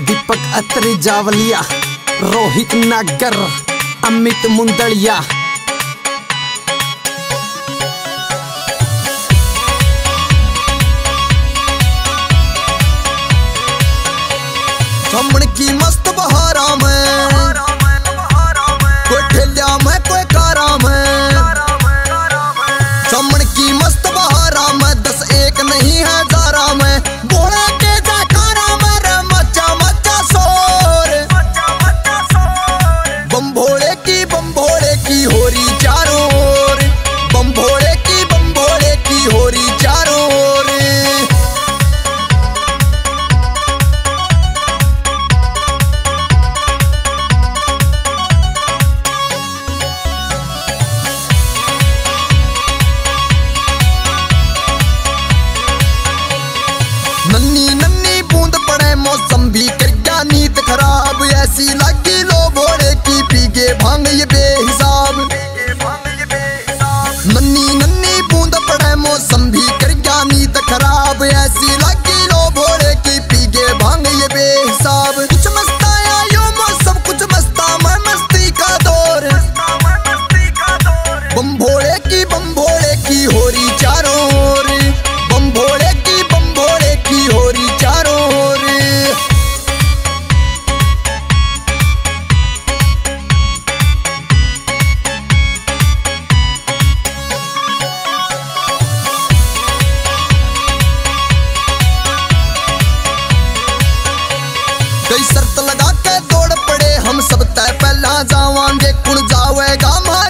दीपक अत्री जावलिया रोहित नागर अमित मुंदड़िया। चमड़ की मस्त बहारा में बम भोले की बम भोले की होरी चारों ओर। बम भोले की बम भोले की होरी चारों ओर। कई शर्त लगा के दौड़ पड़े, हम सब तय पहला जावांगे कुण जावेगा मारे।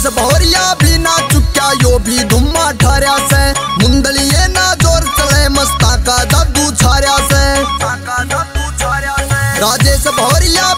राजेश भौरिया भी ना चुका यो भी धुम्मा ठार्या से। मुंदलिए ना ज़ोर चले मस्ता का जादू छारिया से। राजेश भौरिया